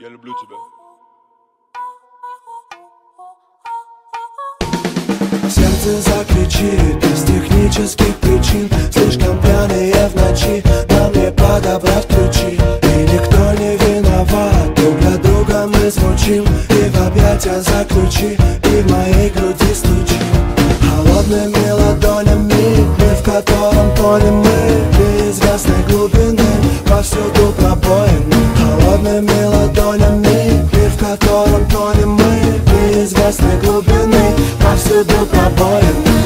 Я люблю тебя. Сердце закричит из технических причин. Слишком пьяные в ночи Нам не подобрать ключи. И никто не виноват Друг для друга мы звучим. И в объятия заключи И в моей груди стучи. Холодными ладонями Мир, в котором тонем мы Неизвестной глубины. Повсюду пробоины Холодными ладонями Мир, в котором тонем мы Неизвестной глубины Повсюду пробоины